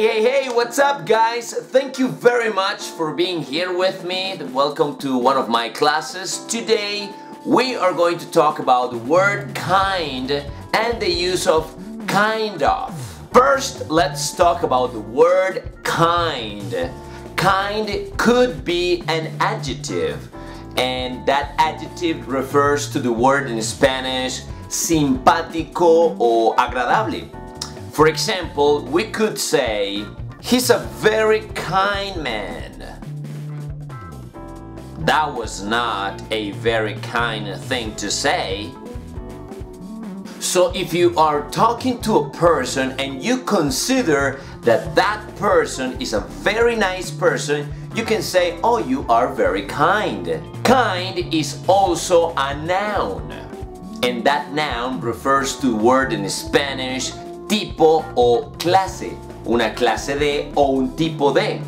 Hey, hey, what's up guys? Thank you very much for being here with me. Welcome to one of my classes. Today we are going to talk about the word kind and the use of kind of. First, let's talk about the word kind. Kind could be an adjective and that adjective refers to the word in Spanish simpático o agradable. For example, we could say, he's a very kind man. That was not a very kind thing to say. So if you are talking to a person and you consider that that person is a very nice person, you can say, oh, you are very kind. Kind is also a noun. And that noun refers to word in Spanish tipo o clase, una clase de o un tipo de.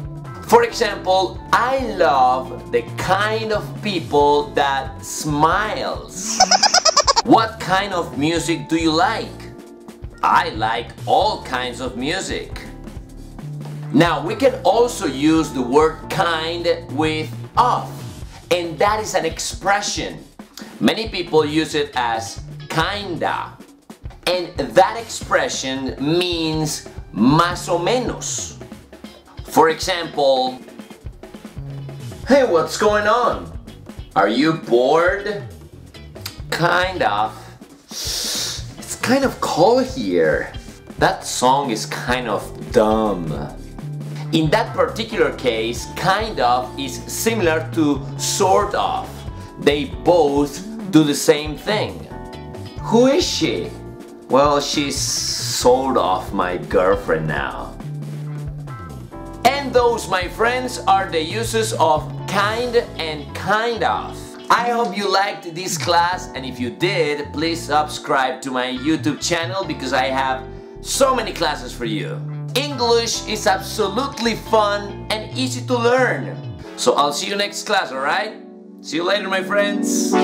For example, I love the kind of people that smiles. what kind of music do you like? I like all kinds of music. Now we can also use the word kind with of and that is an expression. Many people use it as kinda and that expression means más o menos. For example, Hey, what's going on? Are you bored? Kind of. It's kind of cold here. That song is kind of dumb. In that particular case, kind of is similar to sort of. They both do the same thing. Who is she? Well, she's sort of my girlfriend now. And those, my friends, are the uses of kind and kind of. I hope you liked this class and if you did, please subscribe to my YouTube channel because I have so many classes for you. English is absolutely fun and easy to learn. So I'll see you next class, alright? See you later, my friends.